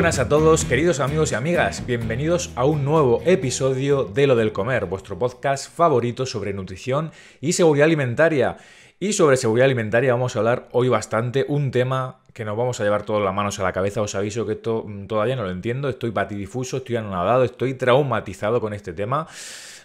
Buenas a todos, queridos amigos y amigas. Bienvenidos a un nuevo episodio de Lo del Comer, vuestro podcast favorito sobre nutrición y seguridad alimentaria. Y sobre seguridad alimentaria vamos a hablar hoy bastante, un tema que nos vamos a llevar todas las manos a la cabeza. Os aviso que esto mm, todavía no lo entiendo, estoy patidifuso, estoy anonadado, estoy traumatizado con este tema.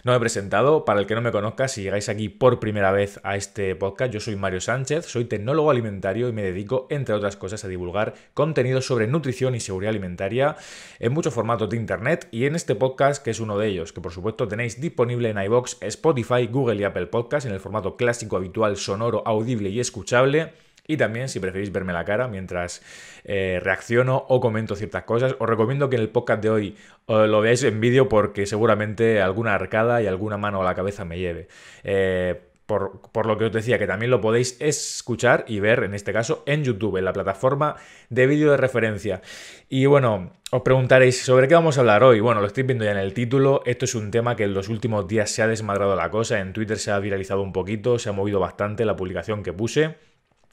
No he presentado, para el que no me conozca, si llegáis aquí por primera vez a este podcast, yo soy Mario Sánchez, soy tecnólogo alimentario y me dedico, entre otras cosas, a divulgar contenido sobre nutrición y seguridad alimentaria en muchos formatos de internet y en este podcast, que es uno de ellos, que por supuesto tenéis disponible en iBox, Spotify, Google y Apple Podcast en el formato clásico, habitual, sonoro, audible y escuchable. Y también, si preferís verme la cara mientras eh, reacciono o comento ciertas cosas, os recomiendo que en el podcast de hoy eh, lo veáis en vídeo porque seguramente alguna arcada y alguna mano a la cabeza me lleve. Eh, por, por, lo que os decía, que también lo podéis escuchar y ver, en este caso, en YouTube, en la plataforma de vídeo de referencia. Y bueno, os preguntaréis, ¿sobre qué vamos a hablar hoy? Bueno, lo estoy viendo ya en el título. Esto es un tema que en los últimos días se ha desmadrado la cosa. En Twitter se ha viralizado un poquito, se ha movido bastante la publicación que puse.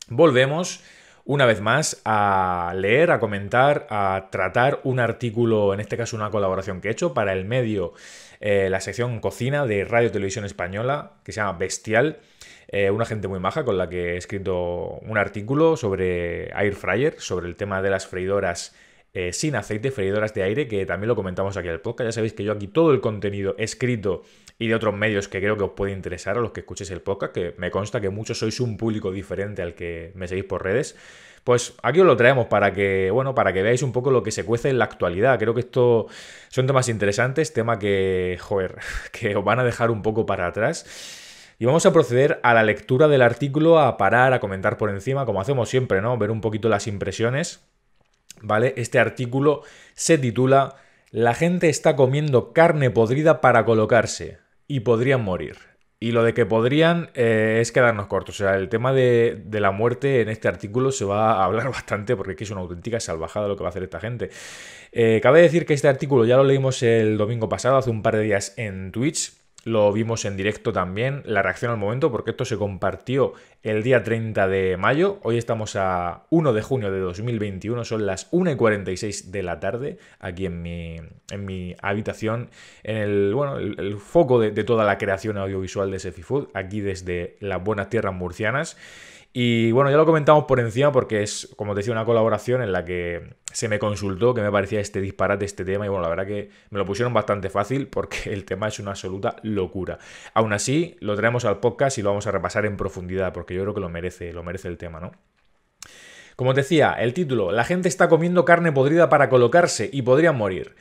Volvemos una vez más a leer, a comentar, a tratar un artículo, en este caso una colaboración que he hecho para el medio, eh, la sección cocina de Radio Televisión Española, que se llama Bestial. Eh, una gente muy maja con la que he escrito un artículo sobre air fryer, sobre el tema de las freidoras eh, sin aceite, freidoras de aire, que también lo comentamos aquí en el podcast. Ya sabéis que yo aquí todo el contenido escrito y de otros medios que creo que os puede interesar a los que escuchéis el podcast, que me consta que muchos sois un público diferente al que me seguís por redes. Pues aquí os lo traemos para que, bueno, para que veáis un poco lo que se cuece en la actualidad. Creo que esto son temas interesantes, tema que, joder, que os van a dejar un poco para atrás. Y vamos a proceder a la lectura del artículo, a parar, a comentar por encima, como hacemos siempre, ¿no? Ver un poquito las impresiones ¿vale? Este artículo se titula La gente está comiendo carne podrida para colocarse y podrían morir. Y lo de que podrían eh, es quedarnos cortos. O sea, el tema de, la muerte en este artículo se va a hablar bastante porque es una auténtica salvajada lo que va a hacer esta gente. Eh, cabe decir que este artículo ya lo leímos el domingo pasado, hace un par de días en Twitch. Lo vimos en directo también, la reacción al momento, porque esto se compartió el día 30 de mayo. Hoy estamos a 1 de junio de 2021, son las 1 y 46 de la tarde, aquí en mi, en mi habitación, en el, bueno, el, foco de, toda la creación audiovisual de Sefi Food, aquí desde las buenas tierras murcianas. Y bueno, ya lo comentamos por encima porque es, como te decía, una colaboración en la que se me consultó que me parecía este disparate, este tema, y bueno, la verdad que me lo pusieron bastante fácil porque el tema es una absoluta locura. Aún así, lo traemos al podcast y lo vamos a repasar en profundidad porque yo creo que lo merece, lo merece el tema, ¿no? Como te decía, el título, la gente está comiendo carne podrida para colocarse y podrían morir.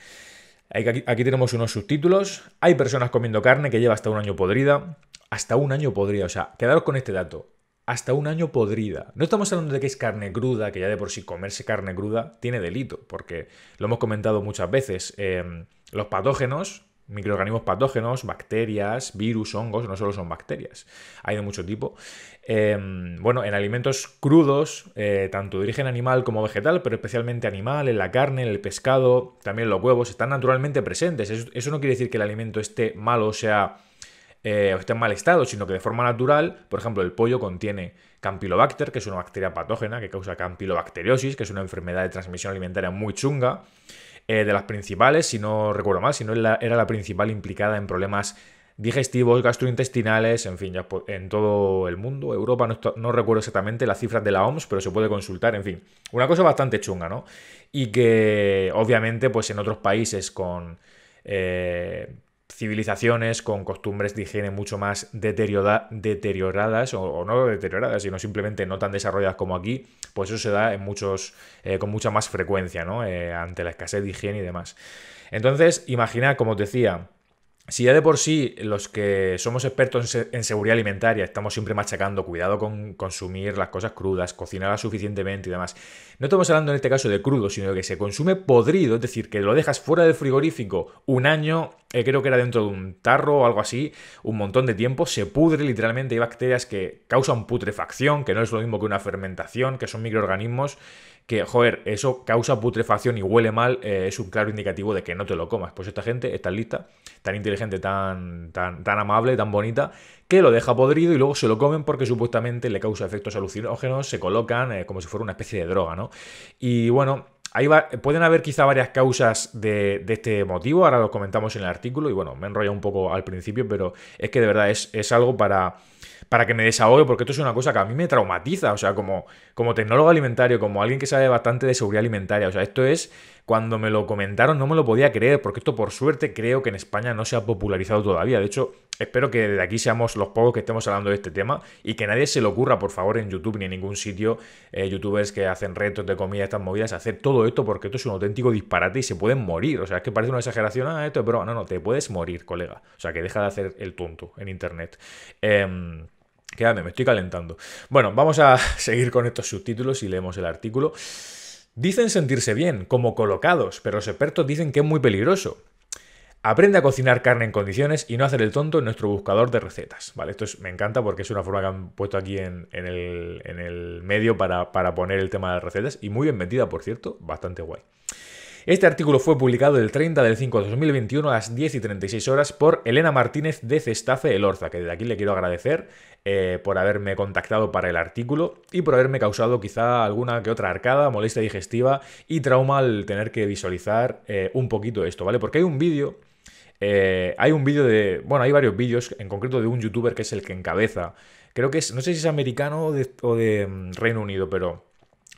Aquí, aquí tenemos unos subtítulos. Hay personas comiendo carne que lleva hasta un año podrida. Hasta un año podrida. O sea, quedaros con este dato hasta un año podrida. No estamos hablando de que es carne cruda, que ya de por sí comerse carne cruda tiene delito, porque lo hemos comentado muchas veces. Em, los patógenos, microorganismos patógenos, bacterias, virus, hongos, no solo son bacterias, hay de mucho tipo. Em, bueno, en alimentos crudos, eh, tanto de origen animal como vegetal, pero especialmente animal, en la carne, en el pescado, también los huevos, están naturalmente presentes. eso no quiere decir que el alimento esté malo o sea eh, esté en mal estado, sino que de forma natural, por ejemplo, el pollo contiene Campylobacter, que es una bacteria patógena que causa campylobacteriosis, que es una enfermedad de transmisión alimentaria muy chunga. Eh, de las principales, si no recuerdo mal, si no era la principal implicada en problemas digestivos, gastrointestinales, en fin, ya en todo el mundo, Europa, no, no, recuerdo exactamente las cifras de la OMS, pero se puede consultar, en fin, una cosa bastante chunga, ¿no? Y que obviamente, pues en otros países con eh, civilizaciones con costumbres de higiene mucho más deterioradas, o, no deterioradas, sino simplemente no tan desarrolladas como aquí, pues eso se da en muchos, eh, con mucha más frecuencia, ¿no? Eh, ante la escasez de higiene y demás. Entonces, imagina, como os decía, si ya de por sí los que somos expertos en, seguridad alimentaria estamos siempre machacando, cuidado con consumir las cosas crudas, cocinarlas suficientemente y demás, no estamos hablando en este caso de crudo, sino que se consume podrido, es decir, que lo dejas fuera del frigorífico un año, eh, creo que era dentro de un tarro o algo así, un montón de tiempo, se pudre literalmente, hay bacterias que causan putrefacción, que no es lo mismo que una fermentación, que son microorganismos que, joder, eso causa putrefacción y huele mal, eh, es un claro indicativo de que no te lo comas. Pues esta gente está lista, tan inteligente, tan, tan, tan amable, tan bonita, que lo deja podrido y luego se lo comen porque supuestamente le causa efectos alucinógenos, se colocan eh, como si fuera una especie de droga, ¿no? Y bueno, pueden haber quizá varias causas de, este motivo, ahora lo comentamos en el artículo y bueno, me he enrollado un poco al principio, pero es que de verdad es, es algo para para que me desahogue, porque esto es una cosa que a mí me traumatiza, o sea, como, como tecnólogo alimentario, como alguien que sabe bastante de seguridad alimentaria, o sea, esto es, cuando me lo comentaron no me lo podía creer, porque esto por suerte creo que en España no se ha popularizado todavía, de hecho, espero que desde aquí seamos los pocos que estemos hablando de este tema y que nadie se le ocurra, por favor, en YouTube ni en ningún sitio, eh, youtubers que hacen retos de comida, estas movidas, hacer todo esto, porque esto es un auténtico disparate y se pueden morir, o sea, es que parece una exageración, ah, esto pero no, no, te puedes morir, colega, o sea, que deja de hacer el tonto en Internet. Eh, Quédame, me estoy calentando. Bueno, vamos a seguir con estos subtítulos y leemos el artículo. Dicen sentirse bien, como colocados, pero los expertos dicen que es muy peligroso. Aprende a cocinar carne en condiciones y no hacer el tonto en nuestro buscador de recetas. Vale, esto me encanta porque es una forma que han puesto aquí en, el, en el, medio para, para poner el tema de las recetas y muy bien metida, por cierto, bastante guay. Este artículo fue publicado el 30 del 5 de 2021 a las 10 y 36 horas por Elena Martínez de Cestafe Elorza, que desde aquí le quiero agradecer eh, por haberme contactado para el artículo y por haberme causado quizá alguna que otra arcada, molestia digestiva y trauma al tener que visualizar eh, un poquito esto, ¿vale? Porque hay un vídeo... Eh, hay un vídeo de. Bueno, hay varios vídeos, en concreto de un youtuber que es el que encabeza. Creo que es. No sé si es americano o de mm, Reino Unido, pero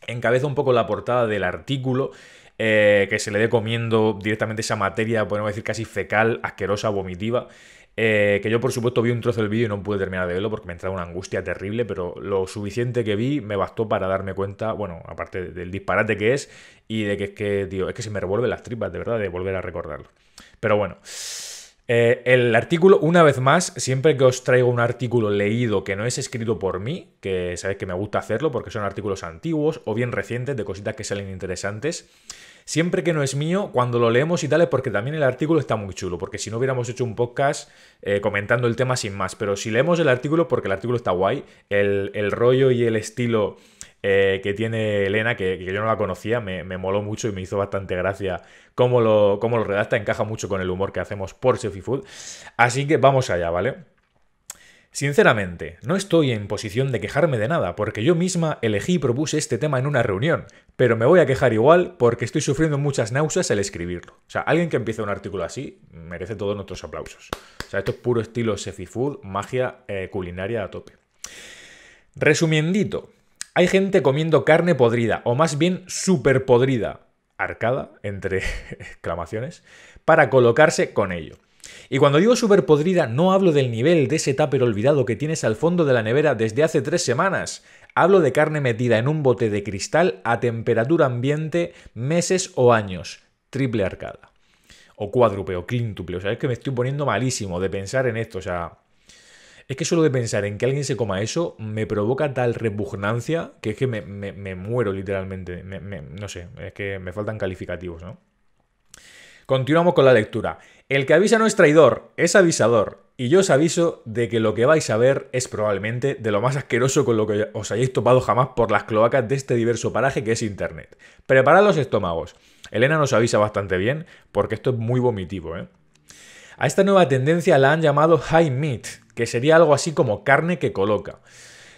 encabeza un poco la portada del artículo eh, que se le dé comiendo directamente esa materia, podemos decir casi fecal, asquerosa, vomitiva. Eh, que yo por supuesto vi un trozo del vídeo y no pude terminar de verlo porque me entraba una angustia terrible, pero lo suficiente que vi me bastó para darme cuenta, bueno, aparte del disparate que es y de que es que, tío, es que se me revuelven las tripas, de verdad, de volver a recordarlo. Pero bueno. Eh, el artículo, una vez más, siempre que os traigo un artículo leído que no es escrito por mí, que sabéis que me gusta hacerlo porque son artículos antiguos o bien recientes de cositas que salen interesantes, siempre que no es mío, cuando lo leemos y tal es porque también el artículo está muy chulo, porque si no hubiéramos hecho un podcast eh, comentando el tema sin más, pero si leemos el artículo porque el artículo está guay, el, el rollo y el estilo eh, que tiene Elena, que, yo no la conocía, me, moló mucho y me hizo bastante gracia cómo lo, cómo lo redacta, encaja mucho con el humor que hacemos por Chefy Food. Así que vamos allá, ¿vale? Sinceramente, no estoy en posición de quejarme de nada, porque yo misma elegí y propuse este tema en una reunión, pero me voy a quejar igual porque estoy sufriendo muchas náuseas al escribirlo. O sea, alguien que empiece un artículo así merece todos nuestros aplausos. O sea, esto es puro estilo Chefy Food, magia eh, culinaria a tope. Resumiendito, hay gente comiendo carne podrida, o más bien super podrida, arcada, entre exclamaciones, para colocarse con ello. Y cuando digo super podrida, no hablo del nivel de ese tupper olvidado que tienes al fondo de la nevera desde hace tres semanas. Hablo de carne metida en un bote de cristal a temperatura ambiente meses o años. Triple arcada. O cuádruple o quíntuple. O sea, es que me estoy poniendo malísimo de pensar en esto. O sea, es que solo de pensar en que alguien se coma eso me provoca tal repugnancia que es que me, muero literalmente. no sé, es que me faltan calificativos, ¿no? Continuamos con la lectura. El que avisa no es traidor, es avisador. Y yo os aviso de que lo que vais a ver es probablemente de lo más asqueroso con lo que os hayáis topado jamás por las cloacas de este diverso paraje que es Internet. Preparad los estómagos. Elena nos avisa bastante bien porque esto es muy vomitivo, ¿eh? A esta nueva tendencia la han llamado high meat, que sería algo así como carne que coloca.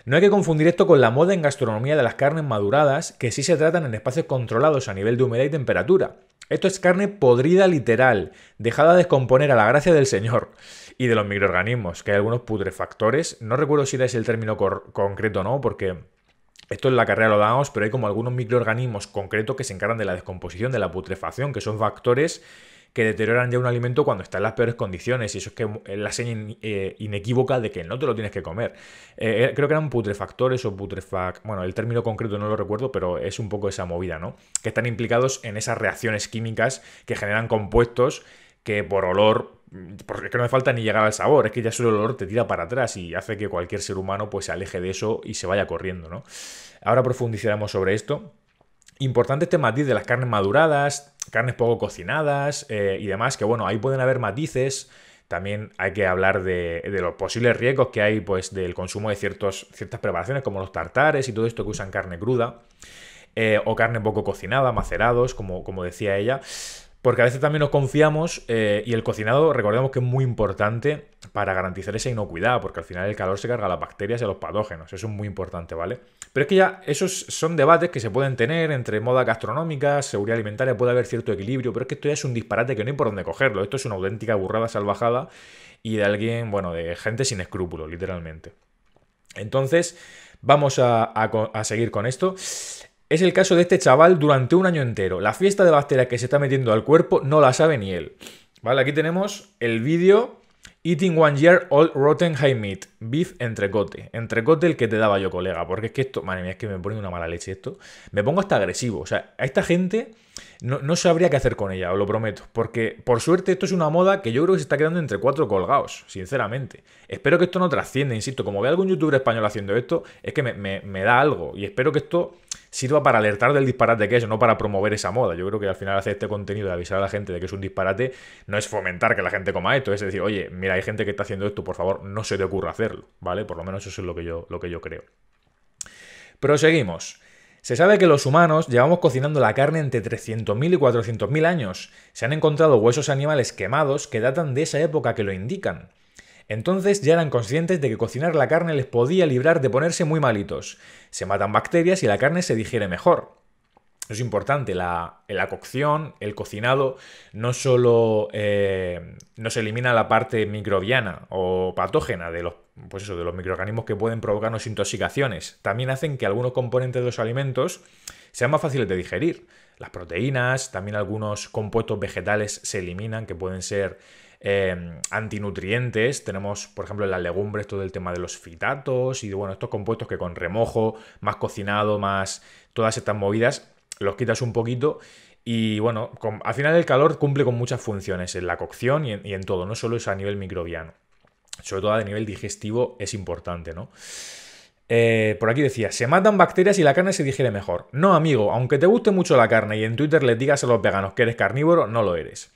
No hay que confundir esto con la moda en gastronomía de las carnes maduradas, que sí se tratan en espacios controlados a nivel de humedad y temperatura. Esto es carne podrida literal, dejada a descomponer a la gracia del Señor. Y de los microorganismos, que hay algunos putrefactores. No recuerdo si es el término concreto o no, porque esto en la carrera lo damos, pero hay como algunos microorganismos concretos que se encargan de la descomposición, de la putrefacción, que son factores que deterioran ya un alimento cuando está en las peores condiciones. Y eso es que la seña eh, inequívoca de que no te lo tienes que comer. Eh, eh, creo que eran putrefactores o putrefac. Bueno, el término concreto no lo recuerdo, pero es un poco esa movida, ¿no? Que están implicados en esas reacciones químicas que generan compuestos que por olor porque es que no hace falta ni llegar al sabor, es que ya solo el olor te tira para atrás y hace que cualquier ser humano pues se aleje de eso y se vaya corriendo, ¿no? Ahora profundizaremos sobre esto. Importante este matiz de las carnes maduradas, carnes poco cocinadas eh, y demás, que bueno, ahí pueden haber matices. También hay que hablar de, los posibles riesgos que hay pues, del consumo de ciertas preparaciones, como los tartares y todo esto que usan carne cruda, eh, o carne poco cocinada, macerados, como, como decía ella. Porque a veces también nos confiamos eh, y el cocinado, recordemos que es muy importante para garantizar esa inocuidad, porque al final el calor se carga a las bacterias y a los patógenos, eso es muy importante, ¿vale? Pero es que ya esos son debates que se pueden tener entre moda gastronómica, seguridad alimentaria, puede haber cierto equilibrio, pero es que esto ya es un disparate que no hay por dónde cogerlo, esto es una auténtica burrada salvajada y de alguien, bueno, de gente sin escrúpulos, literalmente. Entonces, vamos a, a seguir con esto. Es el caso de este chaval durante un año entero. La fiesta de bacterias que se está metiendo al cuerpo no la sabe ni él. Vale, aquí tenemos el vídeo Eating One Year Old Rotten High Meat. Beef entrecote. Entrecote el que te daba yo, colega. Porque es que esto, madre mía, es que me pone una mala leche esto. Me pongo hasta agresivo. O sea, a esta gente no, sabría qué hacer con ella, os lo prometo. Porque, por suerte, esto es una moda que yo creo que se está quedando entre cuatro colgados, sinceramente. Espero que esto no trascienda, insisto. Como ve algún youtuber español haciendo esto, es que me, da algo. Y espero que esto sirva para alertar del disparate que es, no para promover esa moda. Yo creo que al final hacer este contenido de avisar a la gente de que es un disparate no es fomentar que la gente coma esto, es decir, oye, mira, hay gente que está haciendo esto, por favor, no se te ocurra hacerlo, ¿vale? Por lo menos eso es lo que yo, lo que yo creo. Proseguimos. Se sabe que los humanos llevamos cocinando la carne entre 300.000 y 400.000 años. Se han encontrado huesos animales quemados que datan de esa época que lo indican. Entonces ya eran conscientes de que cocinar la carne les podía librar de ponerse muy malitos. Se matan bacterias y la carne se digiere mejor. Es importante, la, la cocción, el cocinado, no solo eh, nos elimina la parte microbiana o patógena de los, pues eso, de los microorganismos que pueden provocarnos intoxicaciones, también hacen que algunos componentes de los alimentos sean más fáciles de digerir. Las proteínas, también algunos compuestos vegetales se eliminan que pueden ser eh, antinutrientes. Tenemos, por ejemplo, en las legumbres todo el tema de los fitatos y bueno, estos compuestos que con remojo, más cocinado, más todas estas movidas los quitas un poquito y bueno, al final el calor cumple con muchas funciones en la cocción y en, todo, no solo es a nivel microbiano. Sobre todo a nivel digestivo es importante, ¿no? Eh, por aquí decía, se matan bacterias y la carne se digiere mejor. No, amigo, aunque te guste mucho la carne y en Twitter les digas a los veganos que eres carnívoro, no lo eres.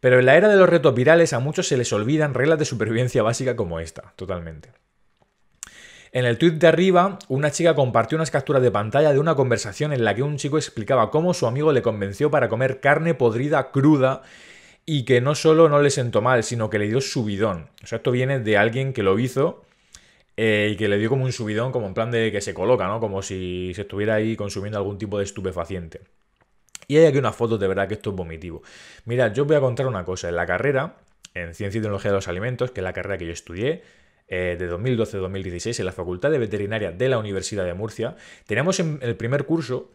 Pero en la era de los retos virales a muchos se les olvidan reglas de supervivencia básica como esta, totalmente. En el tweet de arriba, una chica compartió unas capturas de pantalla de una conversación en la que un chico explicaba cómo su amigo le convenció para comer carne podrida cruda y que no solo no le sentó mal, sino que le dio subidón. O sea, esto viene de alguien que lo hizo eh, y que le dio como un subidón, como en plan de que se coloca, ¿no? Como si se estuviera ahí consumiendo algún tipo de estupefaciente. Y hay aquí unas fotos de verdad que esto es vomitivo. Mirad, yo os voy a contar una cosa. En la carrera, en Ciencia y Tecnología de los Alimentos, que es la carrera que yo estudié, eh, de 2012-2016 en la Facultad de Veterinaria de la Universidad de Murcia, teníamos en el primer curso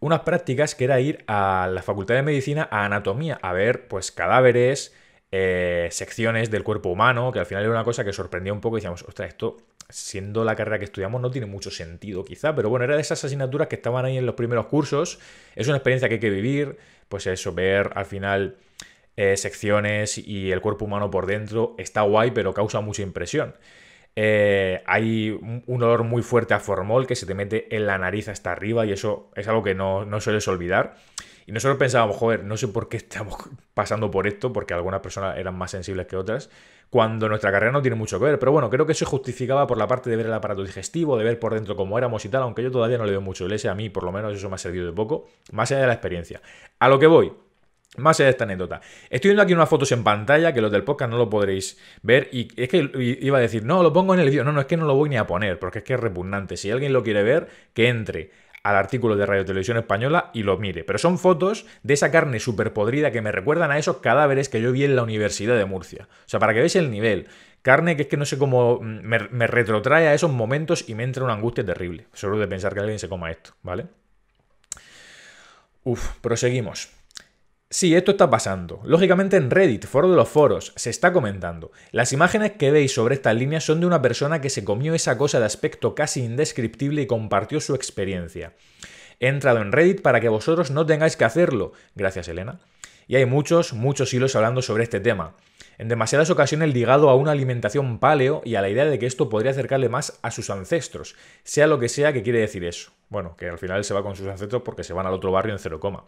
unas prácticas que era ir a la Facultad de Medicina a anatomía, a ver pues cadáveres, eh, secciones del cuerpo humano, que al final era una cosa que sorprendía un poco y decíamos, ostras, esto siendo la carrera que estudiamos no tiene mucho sentido quizá, pero bueno, era de esas asignaturas que estaban ahí en los primeros cursos, es una experiencia que hay que vivir, pues eso, ver al final eh, secciones y el cuerpo humano por dentro está guay, pero causa mucha impresión. Eh, hay un olor muy fuerte a formol que se te mete en la nariz hasta arriba y eso es algo que no, no sueles olvidar. Y nosotros pensábamos, joder, no sé por qué estamos pasando por esto, porque algunas personas eran más sensibles que otras, cuando nuestra carrera no tiene mucho que ver. Pero bueno, creo que eso justificaba por la parte de ver el aparato digestivo, de ver por dentro cómo éramos y tal, aunque yo todavía no le doy mucho ese a mí, por lo menos eso me ha servido de poco, más allá de la experiencia. A lo que voy, más allá de esta anécdota. Estoy viendo aquí unas fotos en pantalla que los del podcast no lo podréis ver. Y es que iba a decir, no, lo pongo en el vídeo. No, no, es que no lo voy ni a poner, porque es que es repugnante. Si alguien lo quiere ver, que entre al artículo de Radio Televisión Española y lo mire. Pero son fotos de esa carne súper podrida que me recuerdan a esos cadáveres que yo vi en la Universidad de Murcia. O sea, para que veáis el nivel. Carne que es que no sé cómo mm, me, me retrotrae a esos momentos y me entra una angustia terrible. Solo de pensar que alguien se coma esto, ¿vale? Uf, proseguimos. Sí, esto está pasando. Lógicamente en Reddit, foro de los foros, se está comentando. Las imágenes que veis sobre estas líneas son de una persona que se comió esa cosa de aspecto casi indescriptible y compartió su experiencia. He entrado en Reddit para que vosotros no tengáis que hacerlo. Gracias, Elena. Y hay muchos, muchos hilos hablando sobre este tema. En demasiadas ocasiones ligado a una alimentación paleo y a la idea de que esto podría acercarle más a sus ancestros, sea lo que sea que quiere decir eso. Bueno, que al final se va con sus ancestros porque se van al otro barrio en cero coma.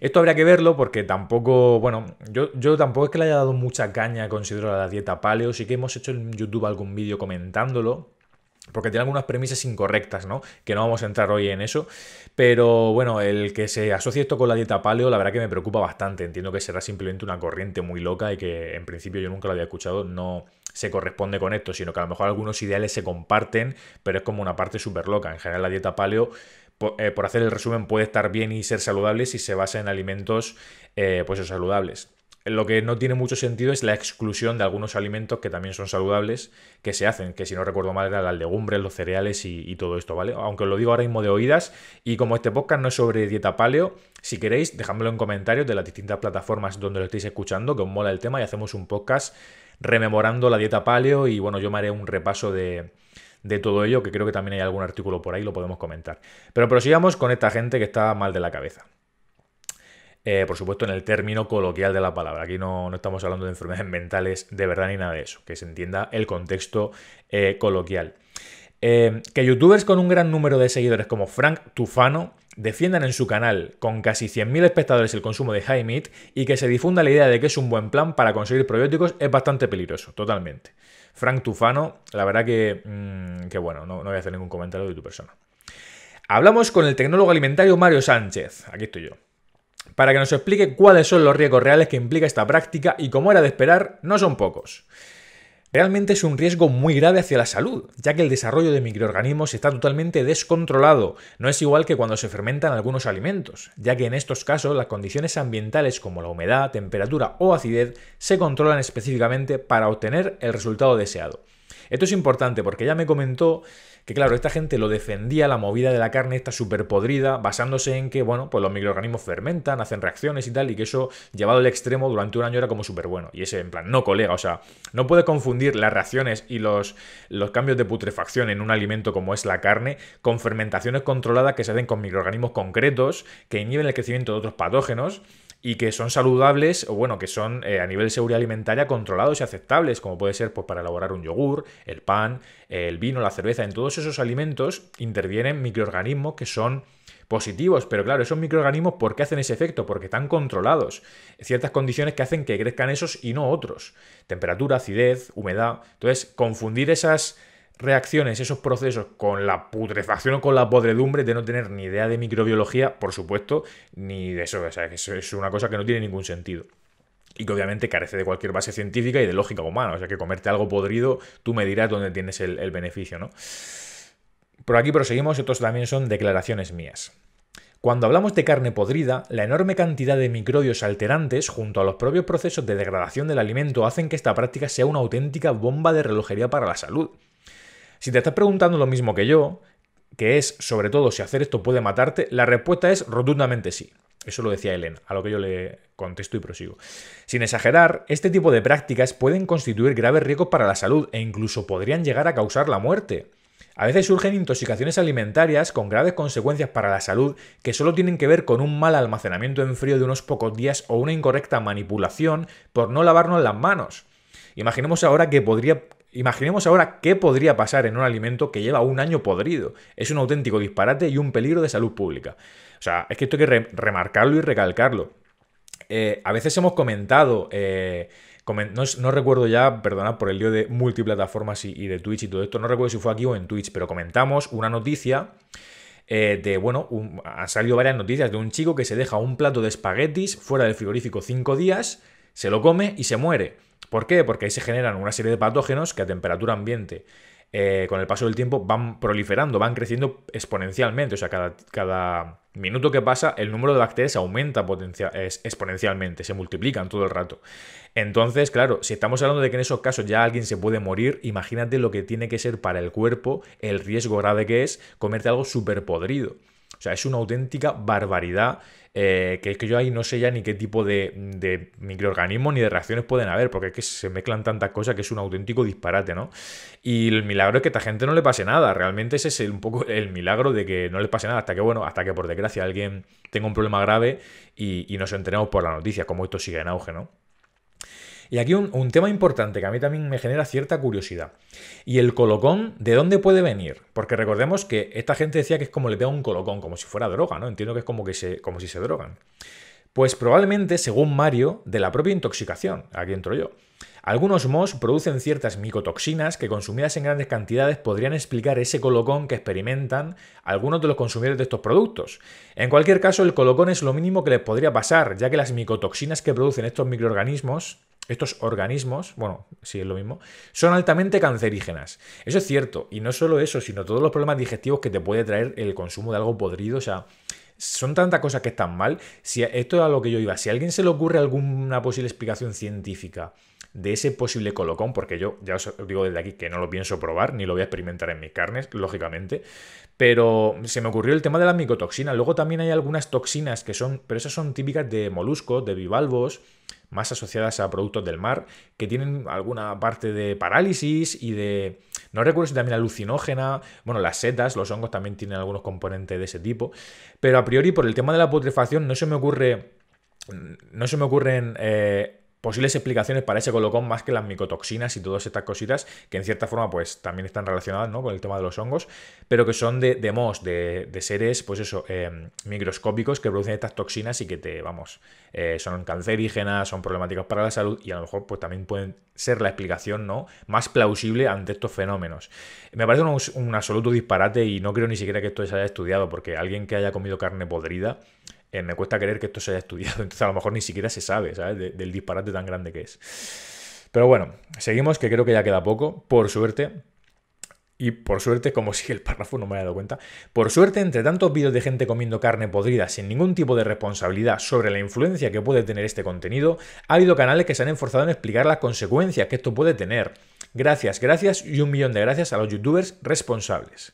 Esto habría que verlo porque tampoco, bueno, yo, yo tampoco es que le haya dado mucha caña, considero, la dieta paleo. Sí que hemos hecho en YouTube algún vídeo comentándolo. porque tiene algunas premisas incorrectas, ¿no? Que no vamos a entrar hoy en eso. Pero bueno, el que se asocie esto con la dieta paleo, la verdad que me preocupa bastante. Entiendo que será simplemente una corriente muy loca y que en principio yo nunca lo había escuchado, no se corresponde con esto, sino que a lo mejor algunos ideales se comparten, pero es como una parte súper loca. En general la dieta paleo eh, por, hacer el resumen, puede estar bien y ser saludable si se basa en alimentos eh, pues, saludables. Lo que no tiene mucho sentido es la exclusión de algunos alimentos que también son saludables que se hacen, que si no recuerdo mal eran las legumbres, los cereales y, todo esto, ¿vale? Aunque os lo digo ahora mismo de oídas y como este podcast no es sobre dieta paleo, si queréis, dejadmelo en comentarios de las distintas plataformas donde lo estéis escuchando, que os mola el tema y hacemos un podcast rememorando la dieta paleo y bueno, yo me haré un repaso de, de todo ello, que creo que también hay algún artículo por ahí, lo podemos comentar. Pero prosigamos con esta gente que está mal de la cabeza. Eh, por supuesto, en el término coloquial de la palabra. Aquí no, estamos hablando de enfermedades mentales de verdad ni nada de eso, que se entienda el contexto eh, coloquial. Eh, que youtubers con un gran número de seguidores como Frank Tufano defiendan en su canal con casi 100.000 espectadores el consumo de high meat y que se difunda la idea de que es un buen plan para conseguir probióticos es bastante peligroso, totalmente. Frank Tufano, la verdad que, mm, que bueno, no, no voy a hacer ningún comentario de tu persona. Hablamos con el tecnólogo alimentario Mario Sánchez, aquí estoy yo para que nos explique cuáles son los riesgos reales que implica esta práctica y como era de esperar, no son pocos. Realmente es un riesgo muy grave hacia la salud, ya que el desarrollo de microorganismos está totalmente descontrolado. No es igual que cuando se fermentan algunos alimentos, ya que en estos casos las condiciones ambientales como la humedad, temperatura o acidez se controlan específicamente para obtener el resultado deseado. Esto es importante porque ya me comentó que claro, esta gente lo defendía, la movida de la carne está súper podrida, basándose en que, bueno, pues los microorganismos fermentan, hacen reacciones y tal, y que eso, llevado al extremo, durante un año era como súper bueno. Y ese, en plan, no, colega, o sea, no puede confundir las reacciones y los, los cambios de putrefacción en un alimento como es la carne con fermentaciones controladas que se hacen con microorganismos concretos que inhiben el crecimiento de otros patógenos y que son saludables o bueno, que son eh, a nivel de seguridad alimentaria controlados y aceptables, como puede ser pues, para elaborar un yogur, el pan, el vino, la cerveza. En todos esos alimentos intervienen microorganismos que son positivos, pero claro, esos microorganismos, ¿por qué hacen ese efecto? Porque están controlados. Ciertas condiciones que hacen que crezcan esos y no otros. Temperatura, acidez, humedad. Entonces, confundir esas reacciones, esos procesos con la putrefacción o con la podredumbre de no tener ni idea de microbiología, por supuesto, ni de eso. O sea, eso es una cosa que no tiene ningún sentido. Y que obviamente carece de cualquier base científica y de lógica humana. O sea, que comerte algo podrido, tú me dirás dónde tienes el, el beneficio, ¿no? Por aquí proseguimos, estos también son declaraciones mías. Cuando hablamos de carne podrida, la enorme cantidad de microbios alterantes junto a los propios procesos de degradación del alimento hacen que esta práctica sea una auténtica bomba de relojería para la salud. Si te estás preguntando lo mismo que yo, que es sobre todo si hacer esto puede matarte, la respuesta es rotundamente sí. Eso lo decía Elena, a lo que yo le contesto y prosigo. Sin exagerar, este tipo de prácticas pueden constituir graves riesgos para la salud e incluso podrían llegar a causar la muerte. A veces surgen intoxicaciones alimentarias con graves consecuencias para la salud que solo tienen que ver con un mal almacenamiento en frío de unos pocos días o una incorrecta manipulación por no lavarnos las manos. Imaginemos ahora que podría Imaginemos ahora qué podría pasar en un alimento que lleva un año podrido. Es un auténtico disparate y un peligro de salud pública. O sea, es que esto hay que remarcarlo y recalcarlo. Eh, a veces hemos comentado, eh, no, recuerdo ya, perdonad por el lío de multiplataformas y, de Twitch y todo esto, no recuerdo si fue aquí o en Twitch, pero comentamos una noticia eh, de, bueno, han salido varias noticias de un chico que se deja un plato de espaguetis fuera del frigorífico cinco días, se lo come y se muere. ¿Por qué? Porque ahí se generan una serie de patógenos que a temperatura ambiente eh, con el paso del tiempo van proliferando, van creciendo exponencialmente. O sea, cada, cada minuto que pasa, el número de bacterias aumenta exponencialmente, se multiplican todo el rato. Entonces, claro, si estamos hablando de que en esos casos ya alguien se puede morir, imagínate lo que tiene que ser para el cuerpo el riesgo grave que es comerte algo súper podrido. O sea, es una auténtica barbaridad eh, que es que yo ahí no sé ya ni qué tipo de, microorganismos ni de reacciones pueden haber, porque es que se mezclan tantas cosas que es un auténtico disparate, ¿no? Y el milagro es que a esta gente no le pase nada, realmente ese es un poco el milagro de que no le pase nada, hasta que, bueno, hasta que por desgracia alguien tenga un problema grave y, nos enteremos por la noticia, como esto sigue en auge, ¿no? Y aquí un, tema importante que a mí también me genera cierta curiosidad. ¿Y el colocón de dónde puede venir? Porque recordemos que esta gente decía que es como le pega un colocón, como si fuera droga, ¿no? Entiendo que es como, que se, como si se drogan. Pues probablemente, según Mario, de la propia intoxicación. Aquí entro yo. Algunos MOS producen ciertas micotoxinas que consumidas en grandes cantidades podrían explicar ese colocón que experimentan algunos de los consumidores de estos productos. En cualquier caso, el colocón es lo mínimo que les podría pasar, ya que las micotoxinas que producen estos microorganismos estos organismos, bueno, sí es lo mismo, son altamente cancerígenas. Eso es cierto, y no solo eso, sino todos los problemas digestivos que te puede traer el consumo de algo podrido, o sea, son tantas cosas que están mal. Si esto es a lo que yo iba, si a alguien se le ocurre alguna posible explicación científica de ese posible colocón, porque yo ya os digo desde aquí que no lo pienso probar, ni lo voy a experimentar en mis carnes, lógicamente, pero se me ocurrió el tema de la micotoxina. Luego también hay algunas toxinas que son, pero esas son típicas de moluscos, de bivalvos, más asociadas a productos del mar, que tienen alguna parte de parálisis y de... No recuerdo si también alucinógena, bueno, las setas, los hongos también tienen algunos componentes de ese tipo, pero a priori por el tema de la putrefacción no se me ocurre... No se me ocurren eh, posibles explicaciones para ese colocón más que las micotoxinas y todas estas cositas que en cierta forma pues también están relacionadas ¿no? con el tema de los hongos, pero que son de, de MOS, de, seres pues eso, em, microscópicos que producen estas toxinas y que te, vamos, eh, son cancerígenas, son problemáticas para la salud y a lo mejor pues también pueden ser la explicación ¿no? más plausible ante estos fenómenos. Me parece un, un absoluto disparate y no creo ni siquiera que esto se haya estudiado porque alguien que haya comido carne podrida eh, me cuesta creer que esto se haya estudiado, entonces a lo mejor ni siquiera se sabe, ¿sabes? del disparate tan grande que es. Pero bueno, seguimos, que creo que ya queda poco, por suerte. Y por suerte, como si el párrafo no me haya dado cuenta, por suerte, entre tantos vídeos de gente comiendo carne podrida sin ningún tipo de responsabilidad sobre la influencia que puede tener este contenido, ha habido canales que se han esforzado en explicar las consecuencias que esto puede tener. Gracias, gracias y un millón de gracias a los youtubers responsables.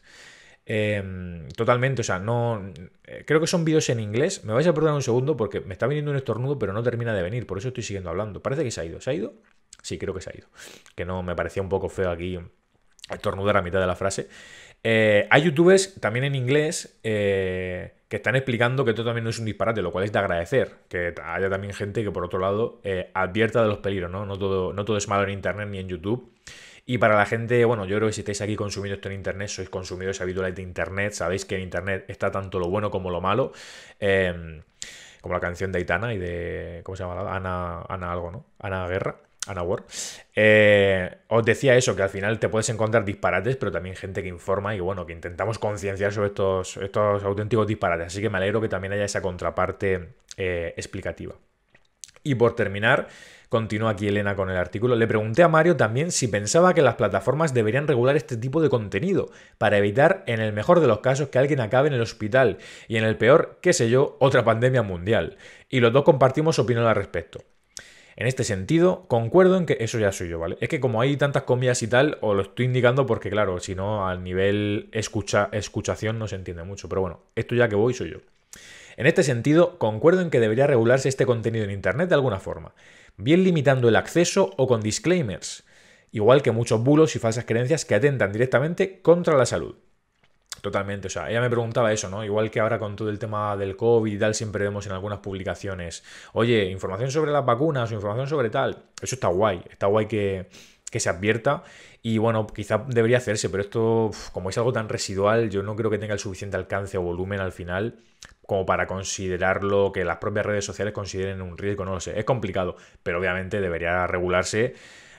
Em, totalmente, o sea, no. Eh, creo que son vídeos en inglés. Me vais a perdonar un segundo porque me está viniendo un estornudo, pero no termina de venir, por eso estoy siguiendo hablando. Parece que se ha ido. ¿Se ha ido? Sí, creo que se ha ido. Que no me parecía un poco feo aquí estornudar a mitad de la frase. Eh, hay youtubers también en inglés eh, que están explicando que esto también no es un disparate, lo cual es de agradecer. Que haya también gente que, por otro lado, advierta de los peligros, ¿no? No todo, no todo es malo en internet ni en YouTube. Y para la gente, bueno, yo creo que si estáis aquí consumiendo esto en Internet, sois consumidores habituales de Internet, sabéis que en Internet está tanto lo bueno como lo malo. Em, como la canción de Aitana y de. ¿Cómo se llama? Ana, Ana algo, ¿no? Ana Guerra. Ana Ward. Eh, os decía eso, que al final te puedes encontrar disparates, pero también gente que informa y bueno, que intentamos concienciar sobre estos, estos auténticos disparates. Así que me alegro que también haya esa contraparte eh, explicativa. Y por terminar, Continúa aquí Elena con el artículo. Le pregunté a Mario también si pensaba que las plataformas deberían regular este tipo de contenido para evitar, en el mejor de los casos, que alguien acabe en el hospital y en el peor, qué sé yo, otra pandemia mundial. Y los dos compartimos opinión al respecto. En este sentido, concuerdo en que eso ya soy yo, ¿vale? Es que como hay tantas comidas y tal, os lo estoy indicando porque, claro, si no, al nivel escucha, escuchación no se entiende mucho. Pero bueno, esto ya que voy soy yo. En este sentido, concuerdo en que debería regularse este contenido en Internet de alguna forma bien limitando el acceso o con disclaimers, igual que muchos bulos y falsas creencias que atentan directamente contra la salud. Totalmente, o sea, ella me preguntaba eso, ¿no? Igual que ahora con todo el tema del COVID y tal, siempre vemos en algunas publicaciones, oye, información sobre las vacunas o información sobre tal. Eso está guay, está guay que, que se advierta y bueno, quizá debería hacerse, pero esto, como es algo tan residual, yo no creo que tenga el suficiente alcance o volumen al final como para considerarlo que las propias redes sociales consideren un riesgo, no lo sé. Es complicado, pero obviamente debería regularse.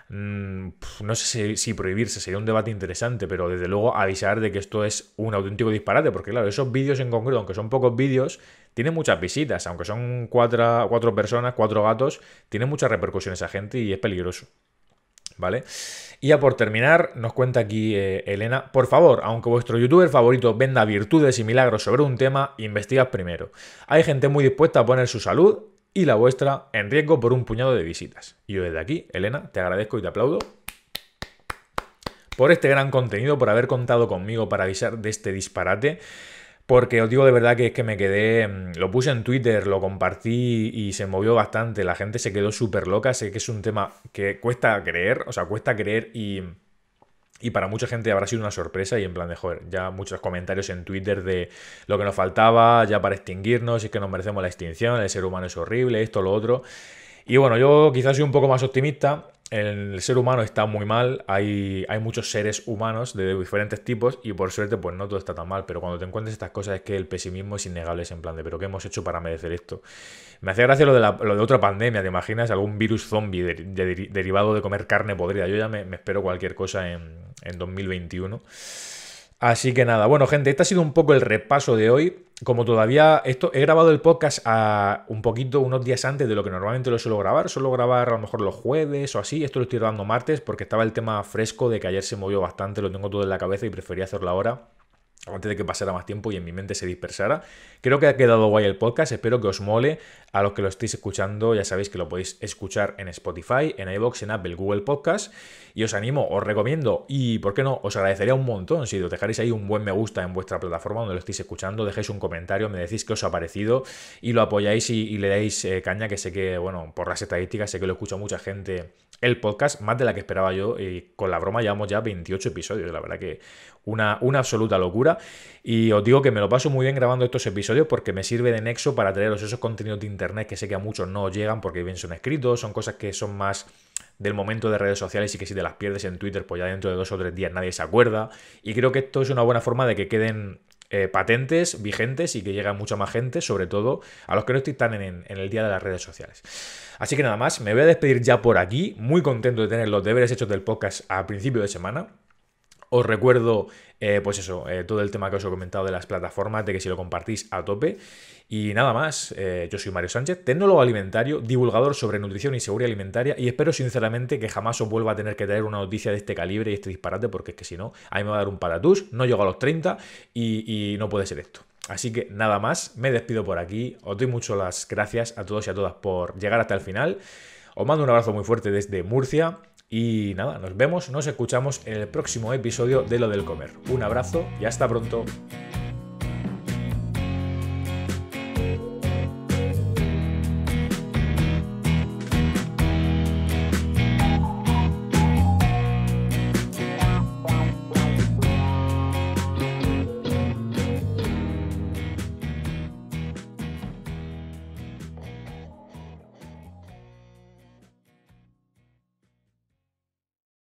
Mm, no sé si, prohibirse, sería un debate interesante, pero desde luego avisar de que esto es un auténtico disparate, porque claro, esos vídeos en concreto, aunque son pocos vídeos, tienen muchas visitas, aunque son cuatro, cuatro personas, cuatro gatos, tienen mucha repercusión esa gente y es peligroso. ¿Vale? Y ya por terminar, nos cuenta aquí eh, Elena, por favor, aunque vuestro youtuber favorito venda virtudes y milagros sobre un tema, investigad primero. Hay gente muy dispuesta a poner su salud y la vuestra en riesgo por un puñado de visitas. Y yo desde aquí, Elena, te agradezco y te aplaudo por este gran contenido, por haber contado conmigo para avisar de este disparate. Porque os digo de verdad que es que me quedé, mm, lo puse en Twitter, lo compartí y se movió bastante, la gente se quedó súper loca, sé que es un tema que cuesta creer, o sea, cuesta creer y, y para mucha gente habrá sido una sorpresa y en plan de, joder, ya muchos comentarios en Twitter de lo que nos faltaba, ya para extinguirnos, es que nos merecemos la extinción, el ser humano es horrible, esto, lo otro. Y bueno, yo quizás soy un poco más optimista el ser humano está muy mal, hay, hay muchos seres humanos de diferentes tipos y por suerte pues no todo está tan mal, pero cuando te encuentres estas cosas es que el pesimismo es innegable, es en plan de, pero ¿qué hemos hecho para merecer esto? Me hacía gracia lo de, lo de otra pandemia, ¿te imaginas? Algún virus zombie derivado de comer carne podrida. Yo ya me, espero cualquier cosa en, en 2021. Así que nada, bueno gente, este ha sido un poco el repaso de hoy. Como todavía esto he grabado el podcast a un poquito unos días antes de lo que normalmente lo suelo grabar, suelo grabar a lo mejor los jueves o así, esto lo estoy grabando martes porque estaba el tema fresco de que ayer se movió bastante, lo tengo todo en la cabeza y prefería hacerlo ahora antes de que pasara más tiempo y en mi mente se dispersara. Creo que ha quedado guay el podcast, espero que os mole. A los que lo estéis escuchando, ya sabéis que lo podéis escuchar en Spotify, en iVoox, en Apple, Google Podcast. Y os animo, os recomiendo y, ¿por qué no? Os agradecería un montón si os dejaréis ahí un buen me gusta en vuestra plataforma donde lo estéis escuchando, dejéis un comentario, me decís qué os ha parecido y lo apoyáis y, le dais eh, caña, que sé que, bueno, por las estadísticas, sé que lo escucha mucha gente el podcast, más de la que esperaba yo. Y con la broma llevamos ya 28 episodios, la verdad que una, una, absoluta locura. Y os digo que me lo paso muy bien grabando estos episodios porque me sirve de nexo para traeros esos contenidos de internet que sé que a muchos no llegan porque bien son escritos, son cosas que son más del momento de redes sociales y que si te las pierdes en Twitter, pues ya dentro de dos o tres días nadie se acuerda. Y creo que esto es una buena forma de que queden eh, patentes, vigentes y que llegue a mucha más gente, sobre todo a los que no están en, en, el día de las redes sociales. Así que nada más, me voy a despedir ya por aquí, muy contento de tener los deberes hechos del podcast a principio de semana. Os recuerdo, eh, pues eso, eh, todo el tema que os he comentado de las plataformas, de que si lo compartís a tope. Y nada más, eh, yo soy Mario Sánchez, tecnólogo alimentario, divulgador sobre nutrición y seguridad alimentaria, y espero sinceramente que jamás os vuelva a tener que traer una noticia de este calibre y este disparate, porque es que si no, a mí me va a dar un patatús, no llego a los 30 y, y no puede ser esto. Así que nada más, me despido por aquí, os doy muchas las gracias a todos y a todas por llegar hasta el final. Os mando un abrazo muy fuerte desde Murcia y nada, nos vemos, nos escuchamos en el próximo episodio de Lo del Comer. Un abrazo y hasta pronto.